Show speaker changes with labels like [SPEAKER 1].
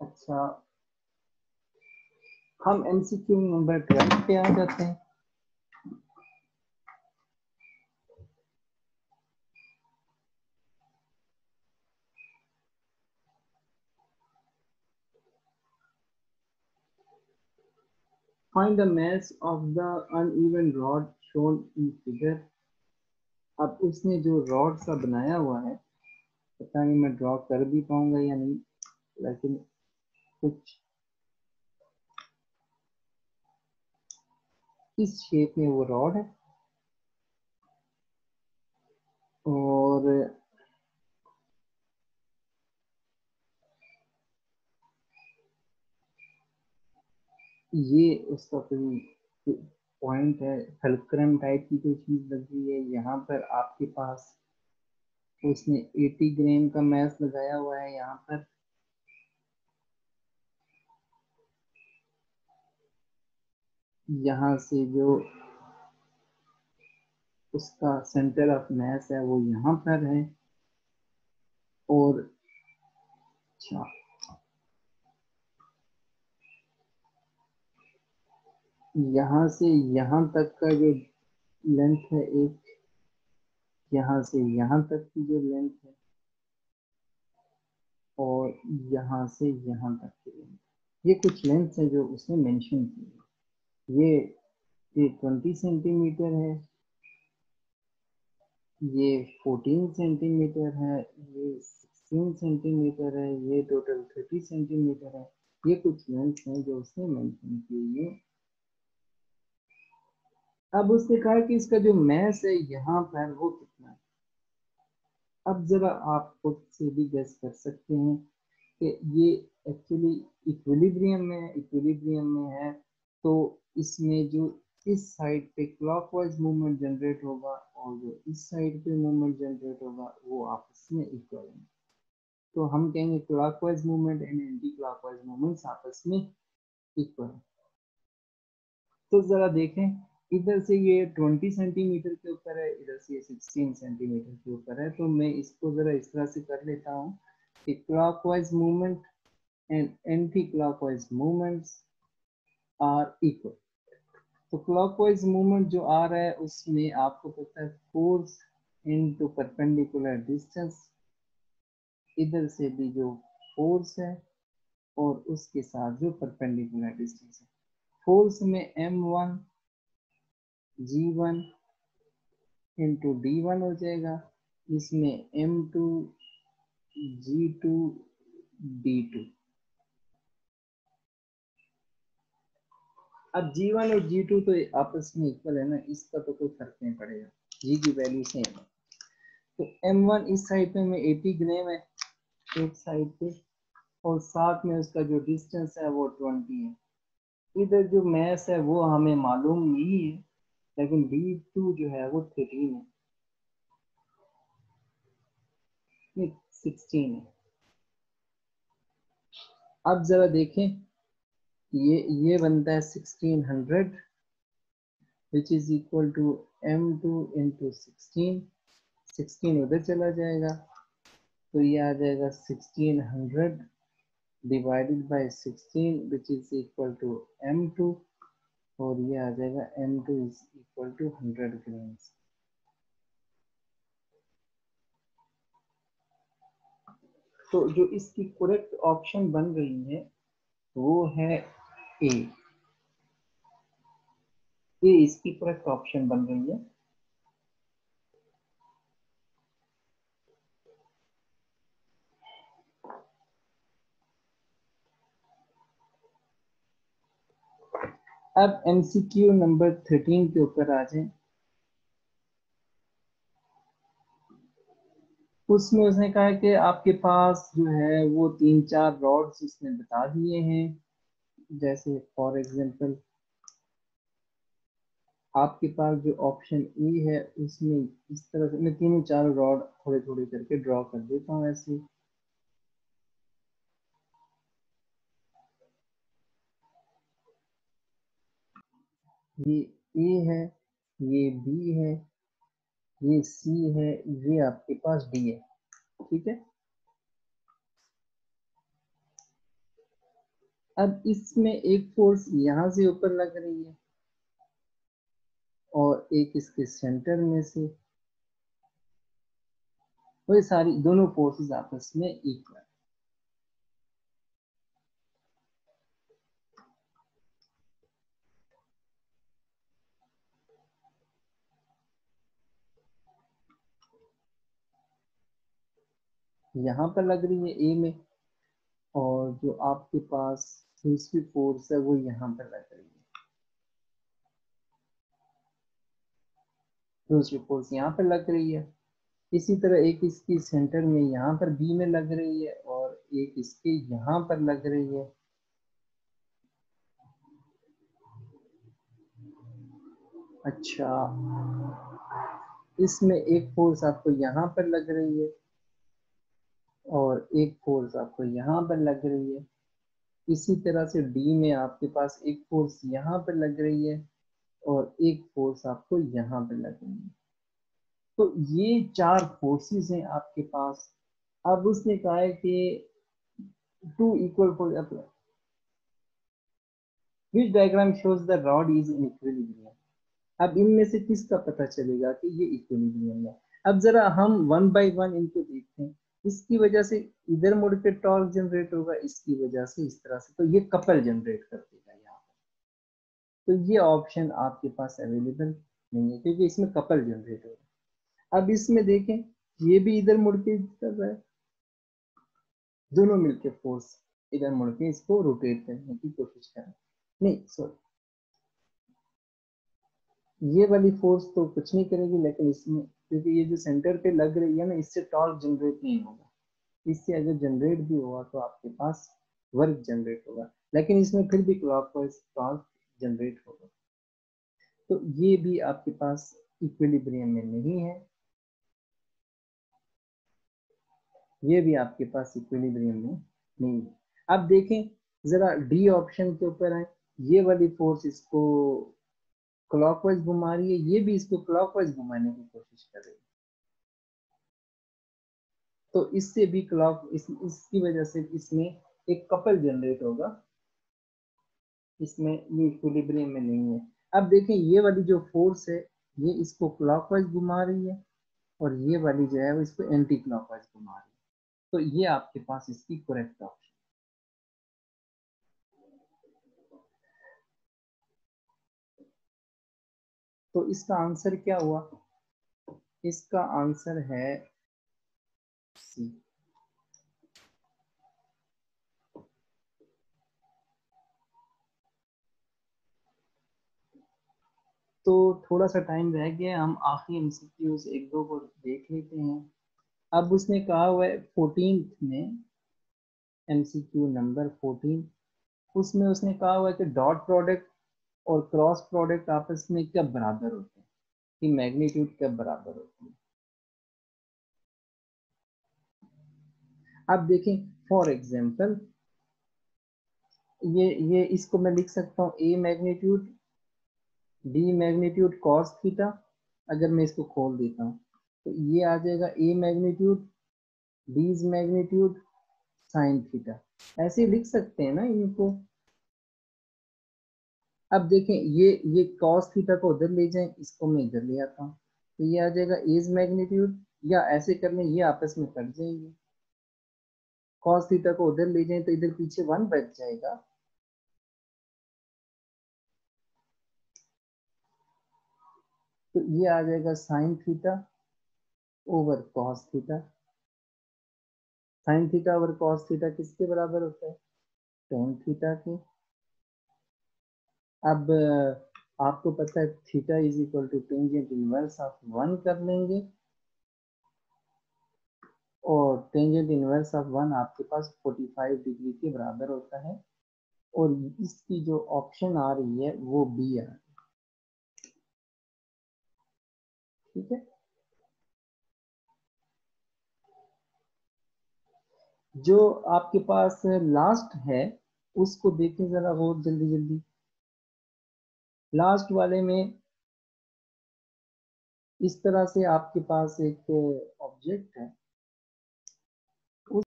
[SPEAKER 1] अच्छा हम MCQ number twelve पे आ जाते हैं Find the mass of the uneven rod shown in figure. अब उसने जो रॉड सा बनाया हुआ है, पता नहीं मैं ड्रॉ कर भी पाऊँगा या नहीं, लेकिन कुछ। इस शेप में वो रॉड है। और ये उसका कोई पॉइंट है फलक्रम टाइप की कोई चीज़ लग रही है। यहाँ पर आपके पास उसने 80 ग्राम का मैस लगाया हुआ है, यहाँ पर। यहाँ से जो उसका सेंटर ऑफ़ मैस है, वो यहाँ पर है। और अच्छा। यहाँ से यहाँ तक का जो लेंथ है एक, यहाँ से यहाँ तक की जो लेंथ है, और यहाँ से यहाँ तक की लेंथ ये कुछ लेंथ है जो उसने मेंशन की ये ये ट्वेंटी सेंटीमीटर है, ये फोर्टीन सेंटीमीटर है, ये सिक्सटीन सेंटीमीटर है, ये टोटल थर्टी सेंटीमीटर है। ये कुछ लेंथ हैं जो उसने मेंशन की है। अब उसने कहा कि इसका जो मैस है यहाँ पर वो कितना है? अब जरा आप खुद से भी गैस कर सकते हैं कि ये एक्चुअली इक्विलिब्रियम में इक्विलिब्रियम में है तो इसमें जो इस साइड पे क्लॉकवाइज मूवमेंट जनरेट होगा और जो इस साइड पे मूवमेंट जनरेट होगा, वो आपस में इक्वल है। तो हम कहेंगे clockwise movement and anti clockwise movements आपस में इक्वल तो जरा देखें, इधर से ये 20 सेंटीमीटर के ऊपर है, इधर से ये 16 सेंटीमीटर के ऊपर है। तो मैं इसको जरा इस तरह से कर लेता हूँ कि clockwise movement and anti clockwise movements are equal तो क्लॉकवाइज मूवमेंट जो आ रहा है, उसमें आपको पता है फोर्स इनटू परपेंडिकुलर डिस्टेंस इधर से भी जो फोर्स है और उसके साथ जो परपेंडिकुलर डिस्टेंस है। फोर्स में M one G one into D one हो जाएगा। इसमें M two G two D two अब जी वन और जी टू तो आपस में इक्वल है ना, इसका तो कोई फ़र्क नहीं पड़ेगा। जी की वैल्यू सेम है। तो एम वन इस साइड पे में एटी ग्राम है, एक साइड पे, और साथ में उसका जो डिस्टेंस है वो ट्वेंटी है। इधर जो मैस है वो हमें मालूम नहीं है, लेकिन डी टू जो है वो थर्टीन है। सिक्सटीन है। अब जरा देखें। ये ये बनता है sixteen hundred which is equal to M two into sixteen sixteen उधर चला जाएगा तो ये आ जाएगा sixteen hundred divided by sixteen which is equal to M two और ये आ जाएगा M two is equal to hundred grams तो जो इसकी करेक्ट ऑप्शन बन रही है, वो है ए ए इसकी करेक्ट ऑप्शन बन रही है। अब एमसीक्यू नंबर थर्टीन के ऊपर आ जाए। उसमें उसने कहा कि आपके पास जो है वो तीन चार रॉड्स उसने बता दिए हैं। जैसे फॉर एग्जांपल आपके पास जो ऑप्शन ए है, उसमें इस तरह से, मैं तीनों चार रॉड थोड़े थोड़े करके ड्रॉ कर देता हूँ ऐसे। ये ए है, ये बी है, ये सी है, ये आपके पास डी है, ठीक है? अब इसमें एक फोर्स यहाँ से ऊपर लग रही है और एक इसके सेंटर में से। वो सारी दोनों फोर्सेस आपस में इक्वल यहाँ पर लग रही है ए में और जो आपके पास दूसरी फोर्स है, वो यहाँ पर लग रही है। दूसरी फोर्स यहाँ पर लग रही है। इसी तरह एक इसकी सेंटर में यहाँ पर बी में लग रही है और एक इसके यहाँ पर लग रही है। अच्छा इसमें एक फोर्स आपको यहाँ पर लग रही है और एक फोर्स आपको यहाँ पर लग रही है। इसी तरह से डी में आपके पास एक फोर्स यहाँ पर लग रही है और एक फोर्स आपको यहाँ पर लग रही है। तो ये चार फोर्सेस हैं आपके पास। अब उसने कहा है कि two equal force which diagram shows the rod is in equilibrium अब इनमें से किसका पता चलेगा कि ये इक्विलिब्रियम है? अब जरा हम वन बाय वन इनको देखते हैं। इसकी वजह से इधर मुड़ के टॉर्क जनरेट होगा, इसकी वजह से इस तरह से। तो ये कपल जनरेट कर देगा यहाँ पर। तो ये ऑप्शन आपके पास अवेलेबल नहीं है, क्योंकि इसमें कपल जनरेट होगा अब इसमें देखें, ये भी इधर मुड़ के कर रहा है। दोनों मिलके फोर्स इधर मुड़ के इसको रोटेट करने की कोशिश करें नहीं सॉरी ये वाली फोर्स तो कुछ नहीं करेगी, लेकिन इसमें क्योंकि ये जो सेंटर पे लग रही है ना, इससे टॉर्क जनरेट नहीं होगा। इससे अगर जनरेट भी हुआ तो आपके पास वर्क जनरेट होगा। लेकिन इसमें फिर भी क्लॉकवाइज टॉर्क जनरेट होगा। तो ये भी आपके पास इक्विलिब्रियम में नहीं है। ये भी आपके पास इक्विलिब्रियम में नहीं है। अब देखें, जरा डी ऑप्शन के ऊपर है ये वाली फोर्स इसको क्लॉकवाइज घुमा रही है ये भी इसको क्लॉकवाइज घुमाने की कोशिश कर रही है। तो इससे भी क्लॉक इस, इसकी वजह से इसमें एक कपल जनरेट होगा। इसमें ये इक्विलिब्रियम में नहीं है। अब देखें ये वाली जो फोर्स है ये इसको क्लॉकवाइज घुमा रही है और ये वाली जो है वो इसको एंटी क्लॉकवाइज घुमा रही है। तो ये आपके पास इसकी करेक्ट ऑप्शन तो इसका आंसर क्या हुआ? इसका आंसर है सी तो थोड़ा सा टाइम रह गया, हम आखिरी एमसीक्यूज एक दो को देख लेते हैं। अब उसने कहा हुआ है फोर्टीन में एमसीक्यू नंबर फोर्टीन उसमें उसने कहा हुआ है कि डॉट प्रोडक्ट और क्रॉस प्रोडक्ट आपस में कब बराबर होते हैं? कि मैग्नीट्यूड कब बराबर होती है? अब देखें फॉर एग्जांपल ये ये इसको मैं लिख सकता हूँ A magnitude D magnitude cos theta अगर मैं इसको खोल देता हूँ तो ये आ जाएगा A magnitude D's magnitude sine theta ऐसे लिख सकते हैं ना इनको? अब देखें, ये ये कॉस थीटा को उधर ले जाएँ, इसको मैं इधर ले आता हूँ। तो ये आ जाएगा एज मैग्नीट्यूड या ऐसे कर लें, ये आपस में कट जाएँगे। कॉस थीटा को उधर ले जाएँ तो इधर पीछे वन बच जाएगा। तो ये आ जाएगा sine theta over cos theta sine theta over cos theta किसके बराबर होता है? टेन थीटा के। अब आपको पता है theta is equal to tangent inverse of one कर लेंगे। और टेंजेंट इनवर्स ऑफ़ वन आपके पास 45 डिग्री के बराबर होता है। और इसकी जो ऑप्शन आ रही है वो बी आ रही है। ठीक है? जो आपके पास लास्ट है, उसको देखें जरा और जल्दी जल्दी लास्ट वाले में इस तरह से आपके पास एक ऑब्जेक्ट है।